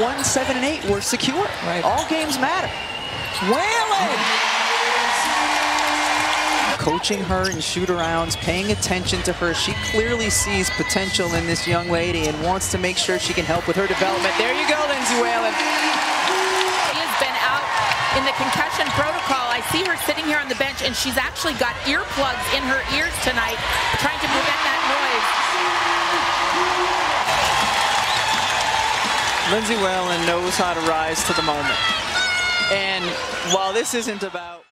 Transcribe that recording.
one, seven, and eight were secure. Right. All games matter. Whalen! Coaching her in shoot-arounds, paying attention to her. She clearly sees potential in this young lady and wants to make sure she can help with her development. There you go, Lindsay Whalen. She has been out in the concussion protocol. I see her sitting here on the bench, and she's actually got earplugs in her ears tonight, trying to prevent that Lindsay Whalen knows how to rise to the moment. And while this isn't about